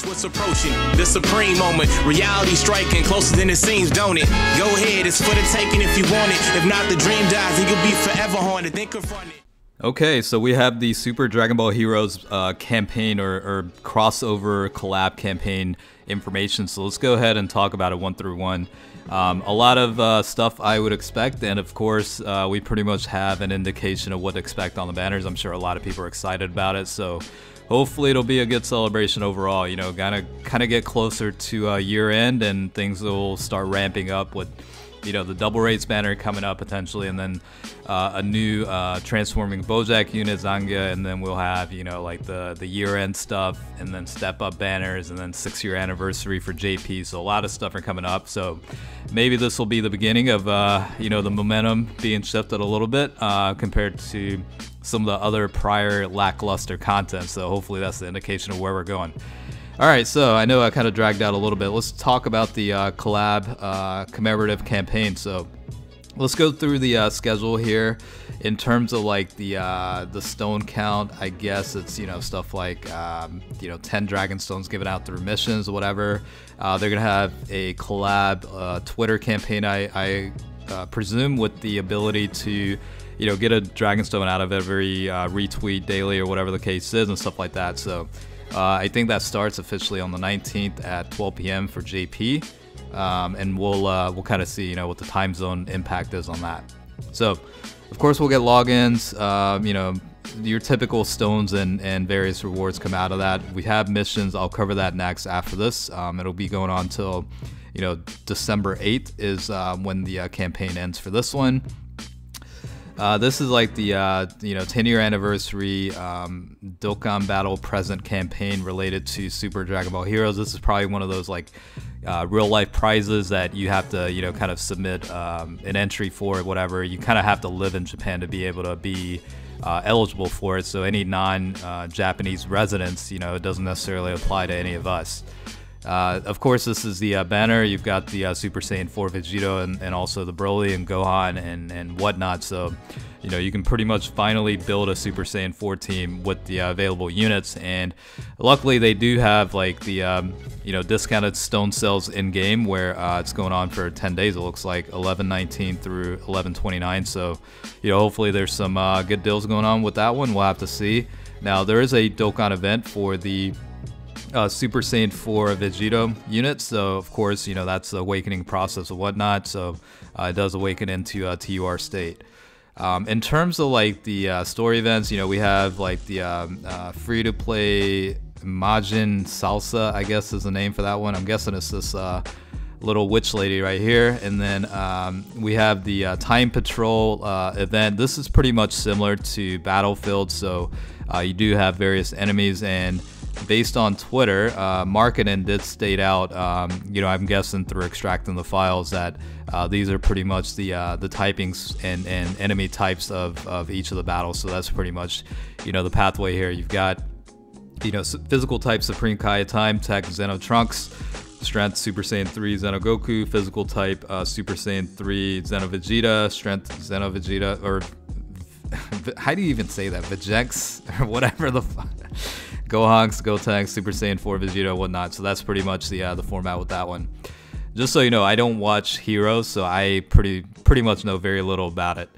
Watch what's approaching, the supreme moment. Reality striking closer than it seems, don't it? Go ahead, it's for the taking if you want it. If not, the dream dies and you'll be forever haunted. Then confront it. Okay, so we have the Super Dragon Ball Heroes uh, campaign or, or, crossover collab campaign information. So let's go ahead and talk about it one through one. Um, a lot of uh, stuff I would expect, and of course, uh, we pretty much have an indication of what to expect on the banners. I'm sure a lot of people are excited about it, so hopefully it'll be a good celebration overall. You know, kind of kind of get closer to uh, year end, and things will start ramping up with you know the double rates banner coming up potentially, and then uh, a new uh, transforming Bojack unit Zangya, and then we'll have you know like the the year end stuff, and then step up banners, and then six year anniversary for JP. So a lot of stuff are coming up. So maybe this will be the beginning of uh, you know the momentum being shifted a little bit uh, compared to some of the other prior lackluster content. So hopefully that's the indication of where we're going. All right, so I know I kind of dragged out a little bit. Let's talk about the uh, collab uh, commemorative campaign. So let's go through the uh, schedule here. In terms of like the uh, the stone count, I guess it's you know stuff like um, you know 10 dragon stones given out through missions or whatever. Uh, they're gonna have a collab uh, Twitter campaign. I, I presume with the ability to you know get a dragon stone out of every retweet daily or whatever the case is and stuff like that. So uh, I think that starts officially on the 19th at 12 p.m. for JP, um, and we'll uh, we'll kind of see you know what the time zone impact is on that. So, of course, we'll get logins. Um, you know, your typical stones and, and various rewards come out of that. We have missions. I'll cover that next after this. Um, it'll be going on till you know December 8th is uh, when the uh, campaign ends for this one. Uh, this is like the uh, you know 10 year anniversary um, Dokkan Battle Present campaign related to Super Dragon Ball Heroes. This is probably one of those like uh, real life prizes that you have to you know kind of submit um, an entry for whatever. You kind of have to live in Japan to be able to be uh, eligible for it. So any non-Japanese uh, residents, you know, it doesn't necessarily apply to any of us. Uh, of course, this is the uh, banner. You've got the uh, Super Saiyan 4 Vegito and, and also the Broly and Gohan and, and whatnot. So, you know, you can pretty much finally build a Super Saiyan 4 team with the uh, available units. And luckily, they do have like the, um, you know, discounted stone cells in game where uh, it's going on for 10 days. It looks like 1119 through 1129. So, you know, hopefully there's some uh, good deals going on with that one. We'll have to see. Now, there is a Dokkan event for the uh, Super Saiyan 4 Vegito unit. So, of course, you know, that's the awakening process and whatnot. So, uh, it does awaken into uh, TUR state. Um, in terms of like the uh, story events, you know, we have like the um, uh, free to play Majin Salsa, I guess is the name for that one. I'm guessing it's this uh, little witch lady right here. And then um, we have the uh, Time Patrol uh, event. This is pretty much similar to Battlefield. So you do have various enemies and based on Twitter, uh, did state out, um, you know, I'm guessing through extracting the files that uh, these are pretty much the uh, the typings and, and enemy types of, of each of the battles. So that's pretty much, you know, the pathway here. You've got, you know, physical type Supreme Kai Time, Tech Xeno Trunks, Strength Super Saiyan 3 Xeno Goku, physical type uh, Super Saiyan 3 Xeno Vegeta, Strength Xeno Vegeta, or how do you even say that? Vegeks or whatever the fuck. Gohanks, Gotenks, Super Saiyan 4, Vegeta, whatnot. So that's pretty much the uh, the format with that one. Just so you know, I don't watch Heroes, so I pretty pretty much know very little about it.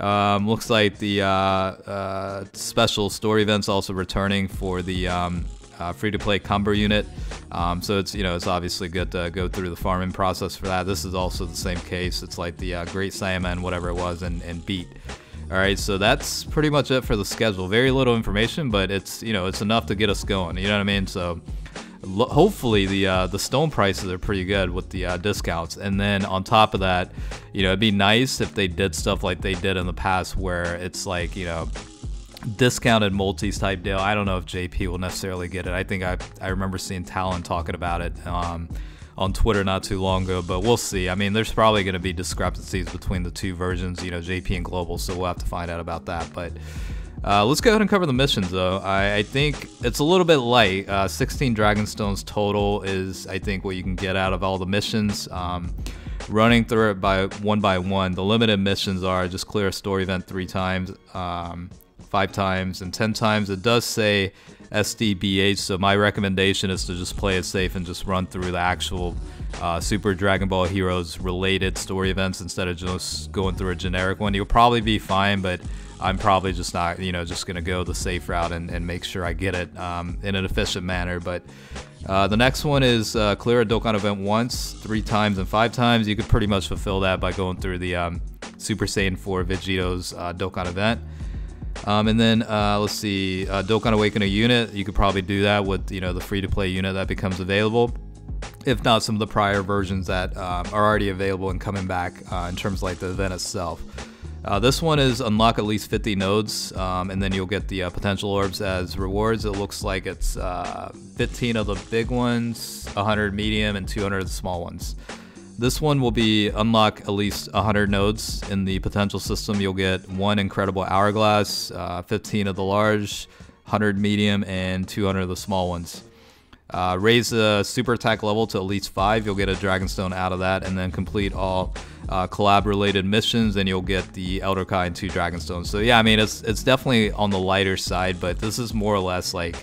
Um, looks like the uh, uh, special story events also returning for the um, uh, free-to-play Cumber unit. Um, so it's you know it's obviously good to go through the farming process for that. This is also the same case. It's like the uh, Great Saiyaman, whatever it was, and, and Beat. All right, so that's pretty much it for the schedule. Very little information, but it's you know it's enough to get us going. You know what I mean? So hopefully the uh, the stone prices are pretty good with the uh, discounts. And then on top of that, you know it'd be nice if they did stuff like they did in the past, where it's like you know discounted multis type deal. I don't know if JP will necessarily get it. I think I I remember seeing Talon talking about it. Um, on Twitter not too long ago, but we'll see. I mean, there's probably going to be discrepancies between the two versions, you know, JP and Global, so we'll have to find out about that. But uh, let's go ahead and cover the missions, though. I, I think it's a little bit light. Uh, 16 Dragonstones total is, I think, what you can get out of all the missions. Um, running through it by one by one, the limited missions are just clear a story event three times. Um, five times, and 10 times. It does say SDBH, so my recommendation is to just play it safe and just run through the actual uh, Super Dragon Ball Heroes related story events instead of just going through a generic one. You'll probably be fine, but I'm probably just not, you know, just gonna go the safe route and, and make sure I get it um, in an efficient manner. But uh, the next one is uh, clear a Dokkan event once, three times, and five times. You could pretty much fulfill that by going through the um, Super Saiyan 4 Vegito's uh, Dokkan event. Um, and then uh, let's see, uh, Dokkan Awaken a unit. You could probably do that with you know the free-to-play unit that becomes available. If not, some of the prior versions that um, are already available and coming back uh, in terms of like the event itself. Uh, this one is unlock at least 50 nodes, um, and then you'll get the uh, potential orbs as rewards. It looks like it's uh, 15 of the big ones, 100 medium, and 200 of the small ones. This one will be unlock at least 100 nodes in the potential system. You'll get one incredible hourglass, uh, 15 of the large, 100 medium, and 200 of the small ones. Uh, raise the super attack level to at least 5, you'll get a Dragonstone out of that, and then complete all uh, collab related missions, and you'll get the Elder Kai and 2 Dragonstones. So, yeah, I mean, it's, it's definitely on the lighter side, but this is more or less like,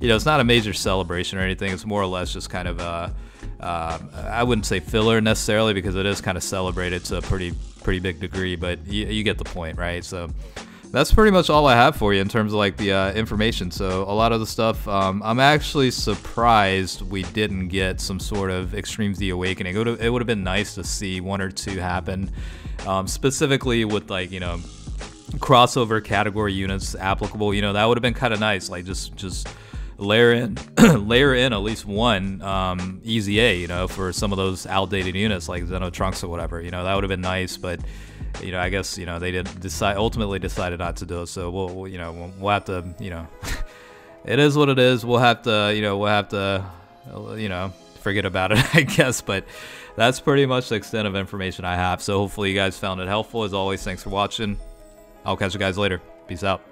you know, it's not a major celebration or anything, it's more or less just kind of a. Uh, I wouldn't say filler necessarily because it is kind of celebrated to a pretty pretty big degree, but you, you get the point, right? So that's pretty much all I have for you in terms of like the uh, information. So a lot of the stuff, um, I'm actually surprised we didn't get some sort of Extreme Z-Awakening. It would have been nice to see one or two happen, um, specifically with like you know crossover category units applicable. You know that would have been kind of nice, like just just layer in layer in at least one um, EZA, you know, for some of those outdated units like Xeno Trunks or whatever. You know that would have been nice, but you know, I guess you know they did decide ultimately decided not to do it. So we'll, we'll you know we'll, we'll have to you know it is what it is. We'll have to you know we'll have to you know forget about it, I guess. But that's pretty much the extent of information I have. So hopefully you guys found it helpful. As always, thanks for watching. I'll catch you guys later. Peace out.